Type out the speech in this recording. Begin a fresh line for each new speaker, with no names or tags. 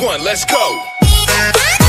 one, let's go.